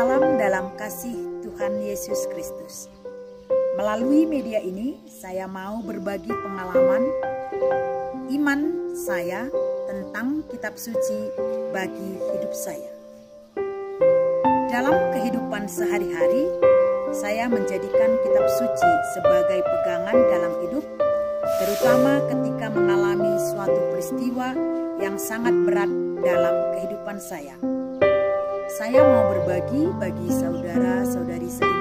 Salam dalam kasih Tuhan Yesus Kristus. Melalui media ini, saya mau berbagi pengalaman iman saya tentang kitab suci bagi hidup saya. Dalam kehidupan sehari-hari, saya menjadikan kitab suci sebagai pegangan dalam hidup, terutama ketika mengalami suatu peristiwa yang sangat berat dalam kehidupan saya. Saya mau berbagi bagi saudara-saudari seiman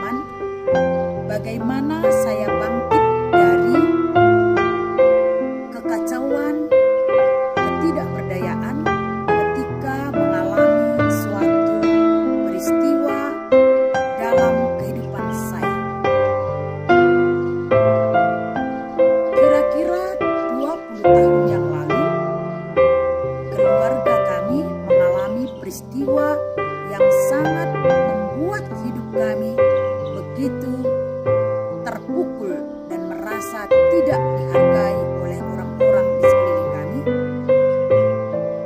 sangat membuat hidup kami begitu terpukul dan merasa tidak dihargai oleh orang-orang di sekeliling kami.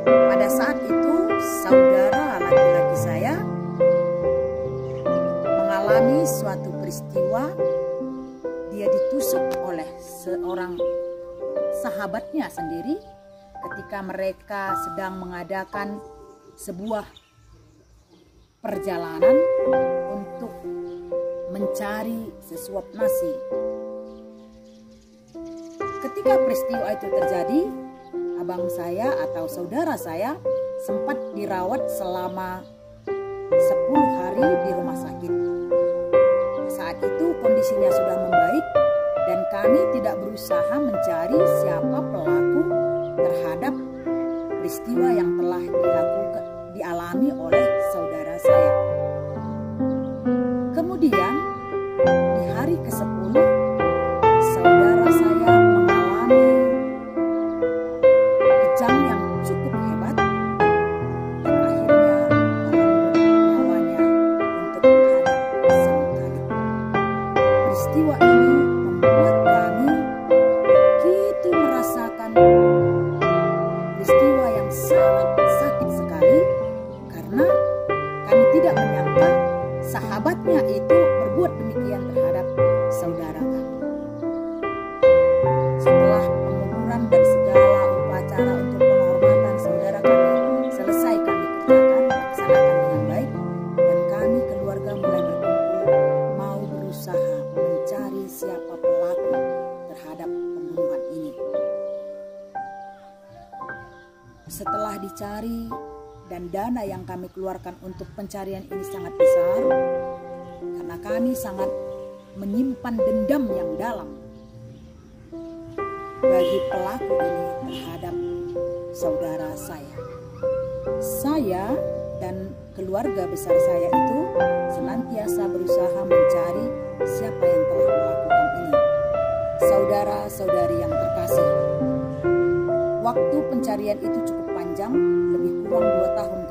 Pada saat itu, saudara laki-laki saya mengalami suatu peristiwa. Dia ditusuk oleh seorang sahabatnya sendiri ketika mereka sedang mengadakan sebuah perjalanan untuk mencari sesuap nasi. Ketika peristiwa itu terjadi, abang saya atau saudara saya sempat dirawat selama 10 hari di rumah sakit. Saat itu kondisinya sudah membaik dan kami tidak berusaha mencari siapa pelaku terhadap peristiwa yang telah dilakukan dialami oleh saudara saya. Setelah dicari dan dana yang kami keluarkan untuk pencarian ini sangat besar, karena kami sangat menyimpan dendam yang dalam bagi pelaku ini terhadap saudara saya. Saya dan keluarga besar saya itu senantiasa berusaha mencari siapa yang telah melakukan ini. Saudara-saudari yang terkasih, waktu pencarian itu cukup panjang, lebih kurang dua tahun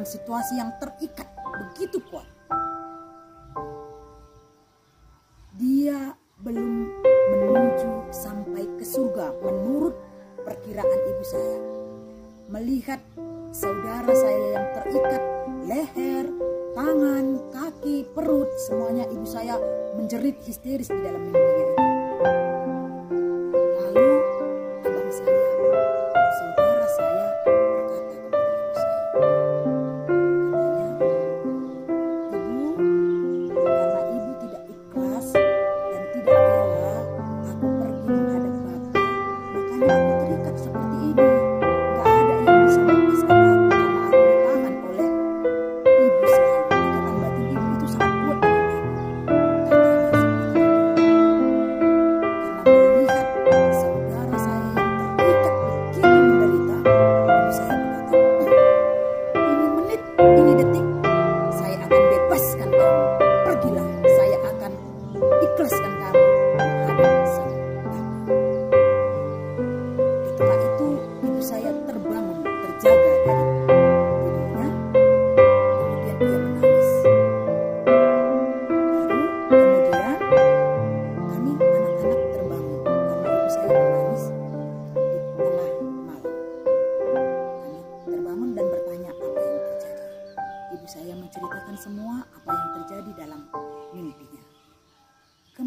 dalam situasi yang terikat begitu kuat. Dia belum menuju sampai ke surga menurut perkiraan ibu saya. Melihat saudara saya yang terikat leher, tangan, kaki, perut, semuanya ibu saya menjerit histeris di dalam mimpinya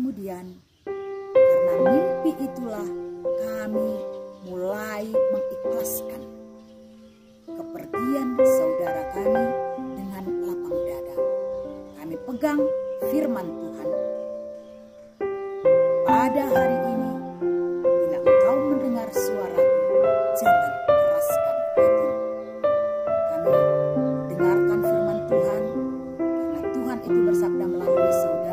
kemudian, karena mimpi itulah kami mulai mengikhlaskan kepergian saudara kami dengan lapang dada. Kami pegang firman Tuhan. Pada hari ini, bila engkau mendengar suara, jangan keraskan hati. Kami dengarkan firman Tuhan, karena Tuhan itu bersabda melalui saudara.